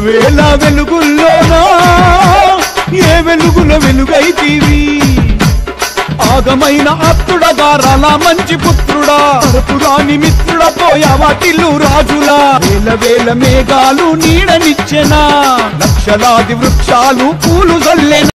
వేళ వెలుగుల్లోనా ఏ వెలుగుల వెలుగైతీవి? ఆగమైన అత్తుడగా రలా మంచి పుత్రుడా. పురాణి మిత్రుడ పోయావా తిల్లు రాజులా. వేల వేల మేఘాలు నీడనిచ్చెనా. లక్షలాది వృక్షాలు పూలు జల్లెనా.